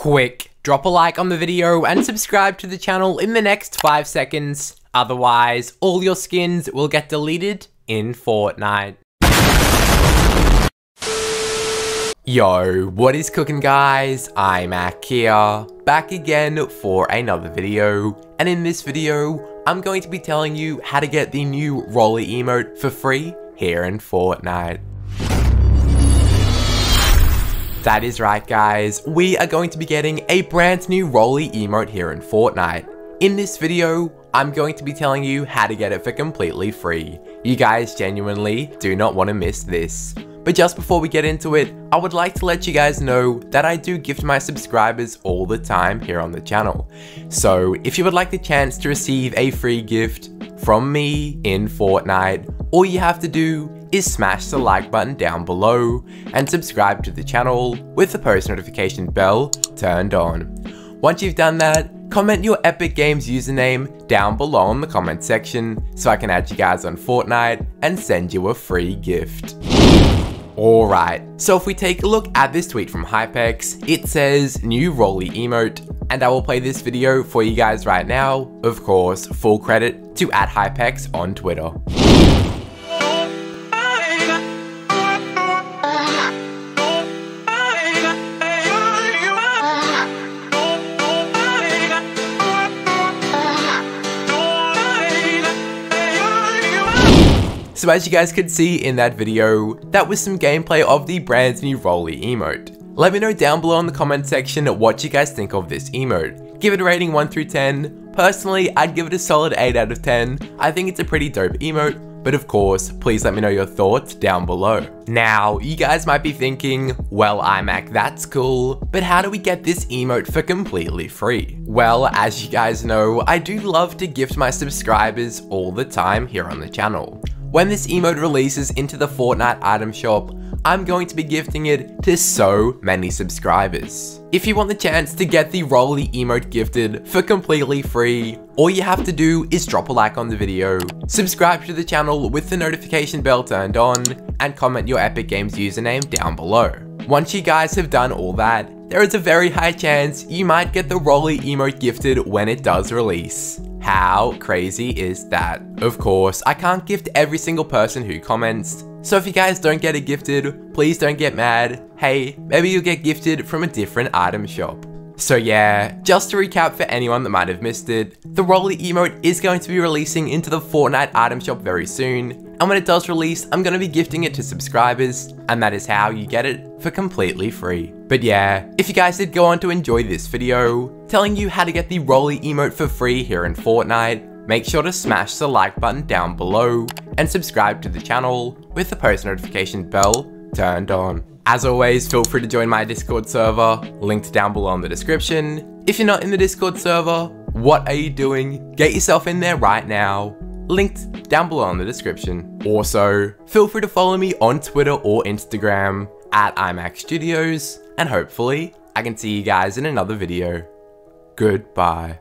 Quick, drop a like on the video and subscribe to the channel in the next 5 seconds. Otherwise, all your skins will get deleted in Fortnite. Yo, what is cooking guys? Imack here, back again for another video, and in this video, I'm going to be telling you how to get the new Rollie emote for free here in Fortnite. That is right guys, we are going to be getting a brand new Rollie emote here in Fortnite. In this video, I'm going to be telling you how to get it for completely free. You guys genuinely do not want to miss this. But just before we get into it, I would like to let you guys know that I do gift my subscribers all the time here on the channel. So if you would like the chance to receive a free gift from me in Fortnite, all you have to do is smash the like button down below and subscribe to the channel with the post notification bell turned on. Once you've done that, comment your Epic Games username down below in the comment section so I can add you guys on Fortnite and send you a free gift. Alright, so if we take a look at this tweet from Hypex, it says new Rollie emote, and I will play this video for you guys right now. Of course, full credit to at Hypex on Twitter. So as you guys could see in that video, that was some gameplay of the brand new Rollie emote. Let me know down below in the comment section what you guys think of this emote. Give it a rating 1 through 10. Personally, I'd give it a solid 8 out of 10. I think it's a pretty dope emote, but of course, please let me know your thoughts down below. Now, you guys might be thinking, well, Imack, that's cool, but how do we get this emote for completely free? Well, as you guys know, I do love to gift my subscribers all the time here on the channel. When this emote releases into the Fortnite item shop, I'm going to be gifting it to so many subscribers. If you want the chance to get the Rollie emote gifted for completely free, all you have to do is drop a like on the video, subscribe to the channel with the notification bell turned on, and comment your Epic Games username down below. Once you guys have done all that, there is a very high chance you might get the Rollie emote gifted when it does release. How crazy is that? Of course, I can't gift every single person who comments, so if you guys don't get it gifted, please don't get mad. Hey, maybe you'll get gifted from a different item shop. So yeah, just to recap for anyone that might have missed it, the Rollie emote is going to be releasing into the Fortnite item shop very soon, and when it does release, I'm going to be gifting it to subscribers, and that is how you get it for completely free. But yeah, if you guys did go on to enjoy this video, telling you how to get the Rollie emote for free here in Fortnite, make sure to smash the like button down below, and subscribe to the channel with the post notification bell turned on. As always, feel free to join my Discord server, linked down below in the description. If you're not in the Discord server, what are you doing? Get yourself in there right now, linked down below in the description. Also, feel free to follow me on Twitter or Instagram at Imack Studios, and hopefully I can see you guys in another video. Goodbye.